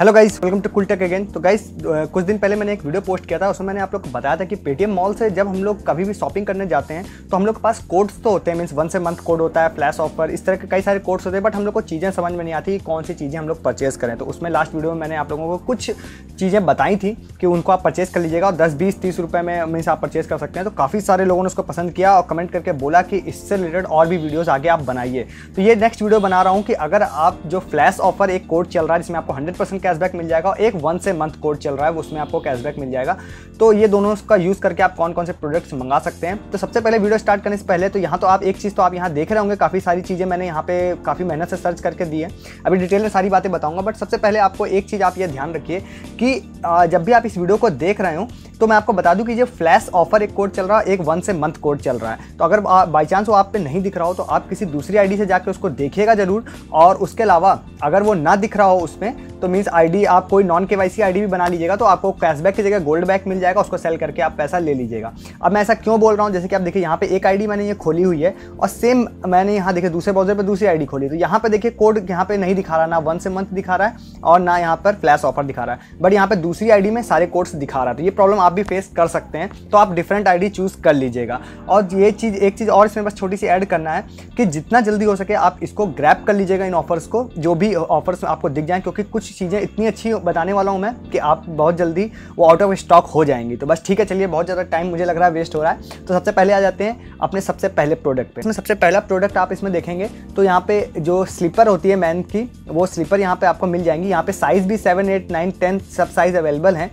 Hello guys welcome to cool tech again तो guys कुछ दिन पहले मैंने एक वीडियो पोस्ट किया था, उसमें मैंने आप लोग को बताया था कि पेटीएम मॉल से जब हम लोग कभी भी शॉपिंग करने जाते हैं तो हम लोग के पास कोड्स तो होते हैं मीन्स वन से मंथ कोड होता है फ्लैश ऑफ़र इस तरह के कई सारे कोड्स होते हैं बट हम लोग को चीज़ें समझ में नहीं आती कौन सी चीज़ें हम लोग परचेज करें। तो उसमें लास्ट वीडियो में मैंने आप लोगों को कुछ चीज़ें बताई थी कि उनको आप परचेज कर लीजिएगा और दस, बीस, तीस रुपये में मीन्स आप परचेज कर सकते हैं। तो काफ़ी सारे लोगों ने उसको पसंद किया और कमेंट करके बोला कि इससे रिलेटेड और भी वीडियोज़ आगे आप बनाइए। तो ये नेक्स्ट वीडियो बना रहा हूँ कि अगर आप जो फ्लैश ऑफ़र एक कोड चल रहा है जिसमें आपको हंड्रेड परसेंट कैशबैक मिल जाएगा एक वन से मंथ कोड चल रहा है, उसमें आपको कैशबैक मिल जाएगा। तो ये दोनों का यूज़ करके आप कौन कौन से प्रोडक्ट्स मंगा सकते हैं। तो सबसे पहले वीडियो स्टार्ट करने से पहले तो यहाँ तो आप एक चीज़ तो आप यहाँ देख रहे होंगे, काफ़ी सारी चीज़ें मैंने यहाँ पे काफ़ी मेहनत से सर्च करके दी है। अभी डिटेल में सारी बातें बताऊँगा बट सबसे पहले आपको एक चीज़ आप ये ध्यान रखिए कि जब भी आप इस वीडियो को देख रहे हो तो मैं आपको बता दूँ कि ये फ्लैश ऑफ़र एक कोड चल रहा है, एक वन से मंथ कोड चल रहा है। तो अगर बाई चांस वो आप पे नहीं दिख रहा हो तो आप किसी दूसरी आईडी से जाकर उसको देखिएगा ज़रूर। और उसके अलावा, अगर वो ना दिख रहा हो उसमें तो मीन्स आईडी आप कोई नॉन के वाई आईडी भी बना लीजिएगा तो आपको कैशबैक की जगह गोल्ड बैक मिल जाएगा, उसको सेल करके आप पैसा ले लीजिएगा। अब मैं ऐसा क्यों बोल रहा हूँ, जैसे कि आप देखिए यहाँ पे एक आईडी मैंने ये खोली हुई है, और सेम मैंने यहाँ देखिए दूसरे ब्राउज़र पर दूसरी आईडी खोली तो यहाँ पे देखिए कोड यहाँ पे नहीं दिखा रहा, ना वन से मंथ दिखा रहा है, और ना यहाँ पर फ्लैश ऑफ़र दिखा रहा है। बट यहाँ पे दूसरी आईडी में सारे कोड्स दिखा रहा है। तो ये प्रॉब्लम आप भी फेस कर सकते हैं तो आप डिफरेंट आईडी चूज़ कर लीजिएगा। और ये चीज़, एक चीज़ और इसमें बस छोटी सी ऐड करना है, कि जितना जल्दी हो सके आप इसको ग्रैप कर लीजिएगा इन ऑफर्स को, जो भी ऑफर्स आपको दिख जाए, क्योंकि कुछ चीज़ें इतनी अच्छी बताने वाला हूँ मैं कि आप बहुत जल्दी वो आउट ऑफ़ स्टॉक हो जाएँगी। तो बस ठीक है, चलिए बहुत ज़्यादा टाइम मुझे लग रहा है वेस्ट हो रहा है। तो सबसे पहले आ जाते हैं अपने सबसे पहले प्रोडक्ट पर इसमें सबसे पहला प्रोडक्ट आप इसमें देखेंगे तो यहाँ पर जो स्लीपर होती है मैन की, वो स्लीपर यहाँ पर आपको मिल जाएँगी। यहाँ पर साइज़ भी सेवन एट नाइन टेन सब साइज़ अवेलेबल हैं।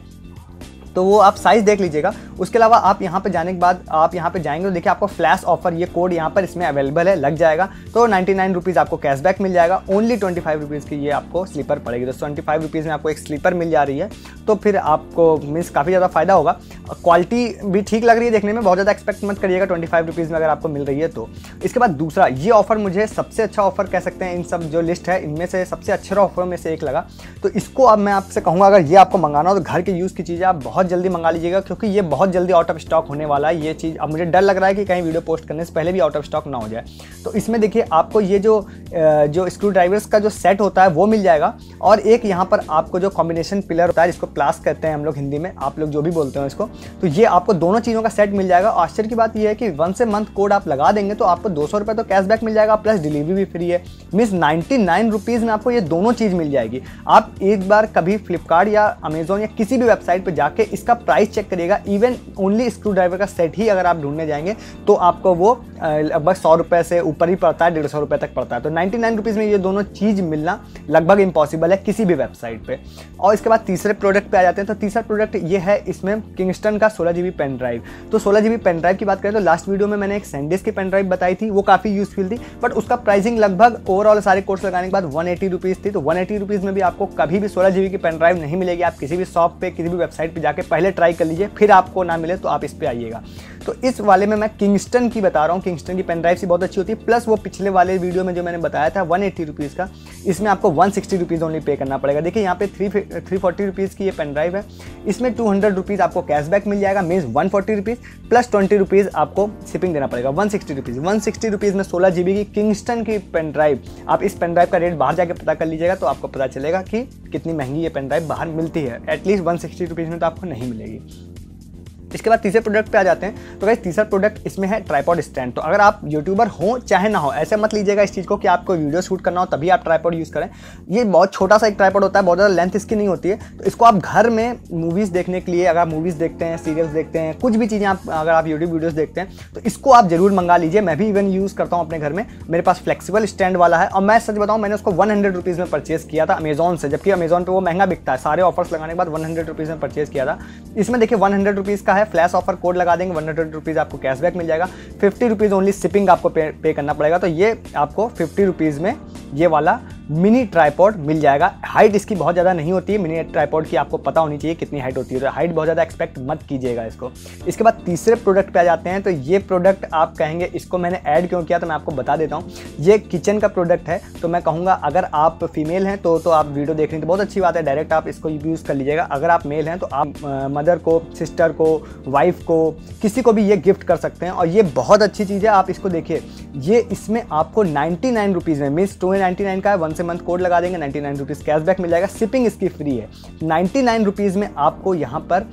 तो वो आप साइज़ देख लीजिएगा। उसके अलावा आप यहाँ पे जाने के बाद आप यहाँ पे जाएँगे तो देखिए आपको फ्लैश ऑफ़र ये कोड यहाँ पर इसमें अवेलेबल है, लग जाएगा। तो नाइन्टी नाइन रुपीज़ आपको कैशबैक मिल जाएगा। ओनली ट्वेंटी फाइव रुपीज़ की ये आपको स्लीपर पड़ेगी। तो ट्वेंटी फाइव रुपीज़ में आपको एक स्लीपर मिल जा रही है। तो फिर आपको मीन्स काफ़ी ज़्यादा फ़ायदा होगा। क्वालिटी भी ठीक लग रही है देखने में, बहुत ज़्यादा एक्सपेक्ट मत करिएगा। ट्वेंटी फाइव रुपीज़ में अगर आपको मिल रही है तो। इसके बाद दूसरा, ये ऑफ़र मुझे सबसे अच्छा ऑफ़र कह सकते हैं। इन सब जो लिस्ट है, इनमें से सबसे अच्छे ऑफ़र में से एक लगा। तो इसको अब मैं आपसे कहूँगा, अगर ये आपको मंगाना हो तो घर के यूज़ की चीज़ें आप बहुत जल्दी मंगा लीजिएगा, क्योंकि ये बहुत जल्दी आउट ऑफ़ स्टॉक होने वाला है, ये चीज़, अब मुझे डर लग रहा है कि कहीं वीडियो पोस्ट करने से पहले भी आउट ऑफ़ स्टॉक ना हो जाए। तो इसमें देखिए, आपको ये जो जो स्क्रू ड्राइवर्स का जो सेट होता है, वो मिल जाएगा। और एक यहाँ पर आपको जो कॉम्बिनेशन पिलर होता है, जिसको प्लास कहते हैं हम लोग हिंदी में, आप लोग जो भी बोलते हैं इसको तो ये आपको दोनों चीज़ों का सेट मिल जाएगा। आश्चर्य की बात यह है कि वन से मंथ कोड आप लगा देंगे तो आपको दो सौ तो कैशबैक मिल जाएगा प्लस डिलीवरी भी फ्री है। मीन्स नाइन्टी नाइन रुपीज़ में आपको ये दोनों चीज़ मिल जाएगी। आप एक बार कभी फ्लिपकार्ट या अमेजोन या किसी भी वेबसाइट पर जाके इसका प्राइस चेक करिएगा। इवन ओनली स्क्रू ड्राइवर का सेट ही अगर आप ढूँढने जाएँगे तो आपको वो लगभग सौ रुपये से ऊपर ही पड़ता है, डेढ़ सौ रुपये तक पड़ता है। तो नाइन्टी नाइन रुपीज़ में ये दोनों चीज़ मिलना लगभग इम्पॉसिबल है किसी भी वेबसाइट पे। और इसके बाद तीसरे प्रोडक्ट पे आ जाते हैं तो तीसरा प्रोडक्ट ये है इसमें किंगस्टन का सोलह जी पेन ड्राइव तो सोलह जी पेन ड्राइव की बात करें तो लास्ट वीडियो में मैंने एक सैंडिस की पेन ड्राइव बताई थी, वो काफ़ी यूजफुल थी बट उसका प्राइसिंग लगभग ओवरऑल सारे कोर्स लगाने के बाद वन एटी रुपीज़ थी। तो वन एटी रुपीज़ में भी आपको कभी भी सोलह की पेन ड्राइव नहीं मिलेगी। आप किसी भी शॉप पर किसी भी वेबसाइट पर जाकर पहले ट्राई कर लीजिए, फिर आपको ना मिले तो आप इस पर आइएगा। तो इस वाले में मैं किंगस्टन की बता रहा हूँ। किंगस्टन की पेन ड्राइव सी बहुत अच्छी होती है। प्लस वो पिछले वाले वीडियो में जो मैंने बताया था वन एट्टी रुपीज़ का, इसमें आपको one sixty rupees only pay करना पड़ेगा। देखिए, यहाँ पे थ्री थ्री फोर्टी रुपीज़ की ये पेन ड्राइव है। इसमें टू हंड्रेड रुपीज़ आपको कैशबैक मिल जाएगा means one forty rupees plus twenty rupees आपको शिपिंग देना पड़ेगा। One sixty rupees one sixty rupees में सोलह जी की किंगस्टन की पेन ड्राइव आप इस पेन ड्राइव का रेट बाहर जाकर पता कर लीजिएगा तो आपको पता चलेगा कि कितनी महँगी ये पेन ड्राइव बाहर मिलती है। एटलीस्ट वन सिक्सटी में तो आपको नहीं मिलेगी। इसके बाद तीसरे प्रोडक्ट पे आ जाते हैं। तो भाई तीसरा प्रोडक्ट इसमें है ट्राईपॉड स्टैंड तो अगर आप यूट्यूबर हो, चाहे ना हो, ऐसे मत लीजिएगा इस चीज़ को कि आपको वीडियो शूट करना हो, तभी आप ट्राईपॉड यूज़ करें। ये बहुत छोटा सा एक ट्राईपॉड होता है, बहुत ज़्यादा लेंथ इसकी नहीं होती है। तो इसको आप घर में मूवीज़ देखने के लिए, अगर आप मूवीज़ देखते हैं सीरियल्स देखते हैं, कुछ भी चीज़ें आप, अगर आप यूट्यूब वीडियोज़ देखते हैं तो इसको आप ज़रूर मंगा लीजिए। मैं भी इवन यूज़ करता हूँ अपने घर में। मेरे पास फ्लेक्सिबल स्टैंड वाला है और मैं सच बताऊँ, मैंने उसको वन हंड्रेड रुपीज़ में परचेज किया था अमेजोन से। जबकि अमेजोन पर वो महँगा बिकता है। सारे ऑफर्स लगाने के बाद वन हंड्रेड रुपीज़ में परचेज किया था। इसमें देखिए वन हंड्रेड रुपीज़ का है फ्लैश ऑफ़र कोड लगा देंगे वन हंड्रेड रुपीज़ आपको कैशबैक मिल जाएगा। फिफ्टी रुपीज़ ओनली शिपिंग आपको पे, पे करना पड़ेगा। तो ये आपको फिफ्टी रुपीज़ में ये वाला मिनी ट्राईपॉड मिल जाएगा। हाइट इसकी बहुत ज़्यादा नहीं होती है। मिनी ट्राईपॉड की आपको पता होनी चाहिए कितनी हाइट होती है। तो हाइट बहुत ज़्यादा एक्सपेक्ट मत कीजिएगा इसको। इसके बाद तीसरे प्रोडक्ट पे आ जाते हैं। तो ये प्रोडक्ट आप कहेंगे, इसको मैंने ऐड क्यों किया तो मैं आपको बता देता हूँ। ये किचन का प्रोडक्ट है। तो मैं कहूँगा, अगर आप फीमेल हैं तो तो आप वीडियो देख रहे हैं तो बहुत अच्छी बात है। डायरेक्ट आप इसको यूज़ कर लीजिएगा। अगर आप मेल हैं तो आप मदर को सिस्टर को वाइफ को, किसी को भी ये गिफ्ट कर सकते हैं। और ये बहुत अच्छी चीज़ है, आप इसको देखिए। ये इसमें आपको नाइन्टी नाइन में मीन्स टू नाइन का है वन से मंथ कोड लगा देंगे नाइन्टी नाइन रुपीज़ कैशबैक मिल जाएगा। शिपिंग इसकी फ्री है। नाइन्टी नाइन रुपीज़ में आपको यहाँ पर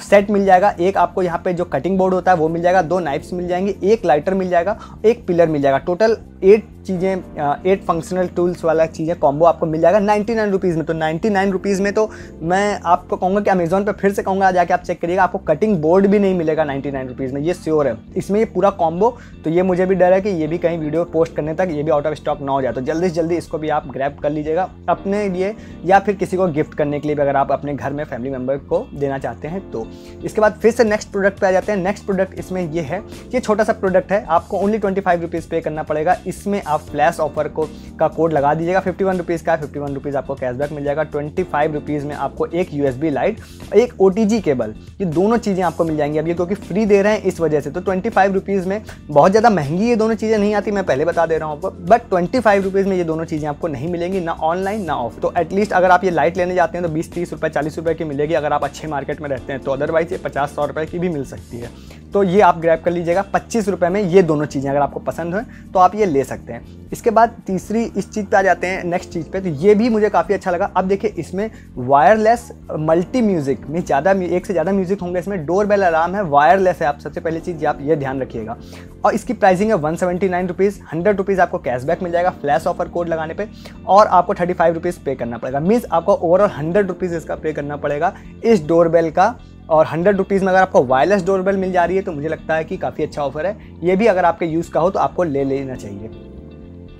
सेट मिल जाएगा। एक आपको यहाँ पे जो कटिंग बोर्ड होता है, वो मिल जाएगा। दो नाइफ्स मिल जाएँगे, एक लाइटर मिल जाएगा, एक पिलर मिल जाएगा। टोटल एट चीज़ें एट फंक्शनल टूल्स वाला चीज़ें कॉम्बो आपको मिल जाएगा। नाइन्टी नाइन रुपीज़ में। तो नाइन्टी नाइन रुपीज़ में तो मैं आपको कहूँगा कि अमेजोन पर फिर से कहूँगा जाके आप चेक करिएगा। आपको कटिंग बोर्ड भी नहीं मिलेगा नाइन्टी नाइन रुपीज़ में। ये श्योर है। इसमें ये पूरा कॉम्बो तो ये मुझे भी डर है कि ये भी कहीं वीडियो पोस्ट करने तक ये भी आउट ऑफ़ स्टॉक ना हो जाए। तो जल्दी से जल्दी इसको भी आप ग्रैप कर लीजिएगा अपने लिए, या फिर किसी को गिफ्ट करने के लिए भी अगर आप अपने घर में फैमिली मेंबर को देना चाहते हैं तो इसके बाद फिर से नेक्स्ट प्रोडक्ट पे आ जाते हैं। नेक्स्ट प्रोडक्ट इसमें ये है ये छोटा सा प्रोडक्ट है। आपको ओनली ट्वेंटी फाइव रुपीज़ पे करना पड़ेगा। इसमें आप फ्लैश ऑफ़र को, का कोड लगा दीजिएगा। फिफ्टी वन रुपीज़ का फिफ्टी वन रुपीज़ आपको कैशबैक मिल जाएगा। ट्वेंटी फाइव रुपीज़ में आपको एक यू एस बी लाइट एक ओ टी जी केबल ये दोनों चीज़ें आपको मिल जाएँगी। अब ये क्योंकि फ्री दे रहे हैं इस वजह से तो ट्वेंटी फाइव रुपीज़ में बहुत ज़्यादा महँगी ये दोनों चीज़ें नहीं आती। मैं पहले बता दे रहा हूँ आपको। बट ट्वेंटी फाइव रुपीज़ में ये दोनों चीज़ें आपको नहीं मिलेंगी, ना ऑनलाइन ना ऑफ़ तो एटलीस्ट अगर आप ये लाइट लेने जाते हैं तो बीस, तीस रुपये चालीस रुपये की मिलेगी अगर आप अच्छे मार्केट में रहते हैं तो। अदरवाइज़ ये पचास सौ रुपये की भी मिल सकती है। तो ये आप ग्रैप कर लीजिएगा। पच्चीस रुपये में ये दोनों चीज़ें अगर आपको पसंद हैं तो आप ये ले सकते हैं। इसके बाद तीसरी इस चीज़ पे आ जाते हैं नेक्स्ट चीज़ पे। तो ये भी मुझे काफ़ी अच्छा लगा। अब देखिए इसमें वायरलेस मल्टी म्यूज़िक में ज़्यादा एक से ज़्यादा म्यूज़िक होंगे इसमें। डोर बेल अलार्म है वायरलेस है। आप सबसे पहली चीज़ आप ये ध्यान रखिएगा। और इसकी प्राइसिंग है one seventy nine rupees hundred rupees आपको कैशबैक मिल जाएगा फ्लैश ऑफ़र कोड लगाने पर और आपको थर्टी फाइव रुपीज़ पे करना पड़ेगा। मीन्स आपको ओवरऑल हंड्रेड रुपीज़ इसका पे करना पड़ेगा इस डोर बेल का। और हंड्रेड रुपीज़ में अगर आपको वायरलेस डोरबेल मिल जा रही है तो मुझे लगता है कि काफ़ी अच्छा ऑफ़र है। ये भी अगर आपके यूज़ का हो तो आपको ले लेना चाहिए।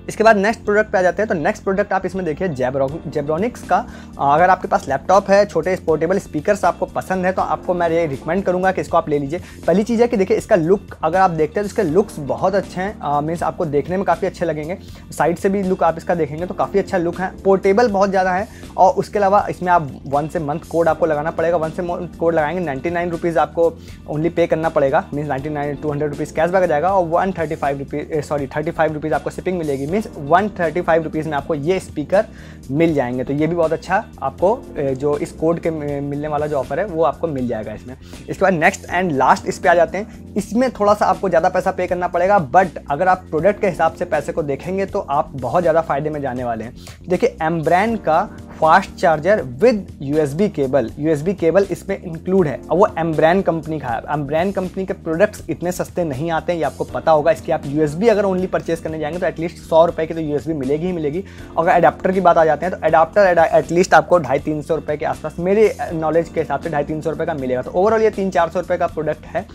इसके बाद नेक्स्ट प्रोडक्ट पे आ जाते हैं तो नेक्स्ट प्रोडक्ट आप इसमें देखिए जेब्रॉनिक्स का। अगर आपके पास लैपटॉप है, छोटे पोर्टेबल स्पीकर्स आपको पसंद है तो आपको मैं ये रिकमेंड करूँगा कि इसको आप ले लीजिए। पहली चीज़ है कि देखिए, इसका लुक अगर आप देखते हैं तो इसके लुक्स बहुत अच्छे हैं। मीन्स आपको देखने में काफ़ी अच्छे लगेंगे। साइड से भी लुक आप इसका देखेंगे तो काफ़ी अच्छा लुक है। पोर्टेबल बहुत ज़्यादा है, और उसके अलावा इसमें आप वन से मंथ कोड आपको लगाना पड़ेगा। वन से मंथ कोड लगाएँगे नाइन्टी नाइन रुपीज़ आपको ओनली पे करना पड़ेगा। Means ninety nine two hundred rupees cashback आ जाएगा, और one thirty five rupees sorry thirty five rupees आपको शिपिंग मिलेगी। Means one thirty five rupees में आपको ये स्पीकर मिल जाएँगे। तो ये भी बहुत अच्छा आपको जो इस कोड के मिलने वाला जो ऑफ़र है, वो आपको मिल जाएगा इसमें। इसके बाद नेक्स्ट एंड लास्ट इस पर आ जाते हैं। इसमें थोड़ा सा आपको ज़्यादा पैसा पे करना पड़ेगा बट अगर आप प्रोडक्ट के हिसाब से पैसे को देखेंगे तो आप बहुत ज़्यादा फ़ायदे में जाने वाले हैं। देखिए एम्ब्रैन का fast charger with USB cable. USB cable इसमें इंक्लूड है। और वो एम्ब्रैन कंपनी का है। एम्ब्रैन कंपनी के प्रोडक्ट्स इतने सस्ते नहीं आते हैं, ये आपको पता होगा। इसकी आप यूएसबी अगर ओनली परचेज करने जाएँगे तो एटलीस्ट सौ रुपये की तो यूएसबी मिलेगी ही मिलेगी। और अगर अडाप्टर की बात आ जाते हैं तो अडाप्टर एटलीस्ट आपको ढाई तीन सौ रुपये के आसपास मेरे नॉलेज के हिसाब से ढाई तीन सौ रुपये का मिलेगा। तो ओवरऑल ये तीन चार सौ रुपये का प्रोडक्ट है।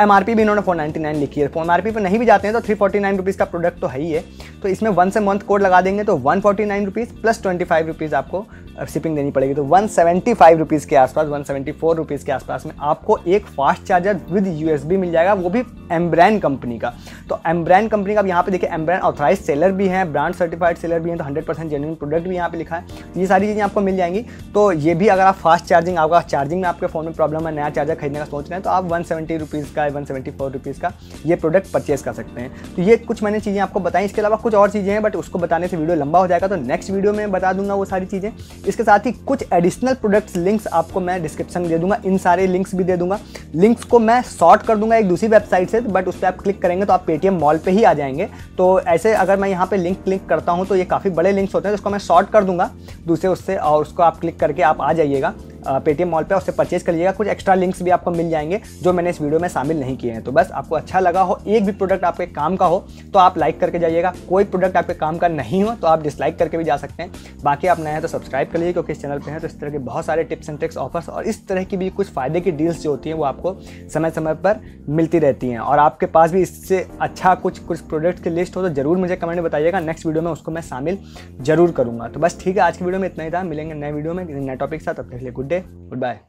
एमआरपी भी इन्होंने फोर नाइन लिखी है। पी पर नहीं भी जाते हैं तो थ्री फोर्टी नाइन रुपीज़ का प्रोडक्ट तो है ही है। तो इसमें वन से मंथ कोड लगा देंगे तो one forty nine rupees plus twenty five rupees आपको शिपिंग देनी पड़ेगी तो वन सेवेंटी फाइव रुपीज़ के आसपास वन सेवेंटी फोर रुपीज़ के आसपास में आपको एक फास्ट चार्जर विद यूएसबी मिल जाएगा, वो भी एम्ब्रैन कंपनी का। तो एम्ब्रैन कंपनी का यहाँ पे देखिए एम्ब्रैन ऑथराइज सेलर भी है ब्रांड सर्टिफाइड सेलर भी है तो हंड्रेड परसेंट जेन्यून प्रोडक्ट भी यहाँ पे लिखा है। ये सारी चीज़ें आपको मिल जाएँगी। तो ये भी अगर आप फास्ट चार्जिंग आपका चार्जिंग में आपके फ़ोन में प्रॉब्लम है, नया चार्जर खरीदने का सोच रहे हैं तो आप वन सेवेंटी रुपीज़ का वन सेवेंटी फोर रुपीज़ का ये प्रोडक्ट परचेज कर सकते हैं। तो ये कुछ मैंने चीज़ें आपको बताई, इसके अलावा कुछ और चीज़ें हैं बट उसको बताने से वीडियो लंबा हो जाएगा तो नेक्स्ट वीडियो में बता दूँगा वो सारी चीज़ें। इसके साथ ही कुछ एडिशनल प्रोडक्ट्स लिंक्स आपको मैं डिस्क्रिप्शन में दे दूँगा। इन सारे लिंक्स भी दे दूँगा। लिंक्स को मैं शॉर्ट कर दूँगा एक दूसरी वेबसाइट से बट उस पर आप क्लिक करेंगे तो आप पेटीएम मॉल पर ही आ जाएँगे। तो ऐसे अगर मैं यहाँ पर लिंक क्लिक करता हूँ तो ये काफ़ी बड़े लिंक्स होते हैं जिसको मैं शॉर्ट कर दूँगा। दूसरे उससे और उसको आप क्लिक करके आप आ जाइएगा। पेटीएम मॉल पे, उससे परचेज कर लीजिएगा कुछ एक्स्ट्रा लिंक्स भी आपको मिल जाएँगे, जो मैंने इस वीडियो में शामिल नहीं किए हैं। तो बस, आपको अच्छा लगा हो, एक भी प्रोडक्ट आपके काम का हो तो आप लाइक करके जाइएगा। कोई प्रोडक्ट आपके काम का नहीं हो तो आप डिसलाइक करके भी जा सकते हैं। बाकी आप नए हैं तो सब्सक्राइब कर लीजिए, क्योंकि इस चैनल पर हैं तो इस तरह के बहुत सारे टिप्स एंड ट्रिक्स ऑफर्स और इस तरह की भी कुछ फ़ायदे की डील्स जो होती हैं, वो आपको समय समय पर मिलती रहती हैं। और आपके पास भी इससे अच्छा कुछ कुछ प्रोडक्ट की लिस्ट हो तो ज़रूर मुझे कमेंट में बताइएगा। नेक्स्ट वीडियो में उसको मैं शामिल ज़रूर करूँगा। तो बस, ठीक है, आज की वीडियो में इतना ही था। मिलेंगे नए वीडियो में नए टॉपिक के साथ। तक लिए गुड डे गुड बाय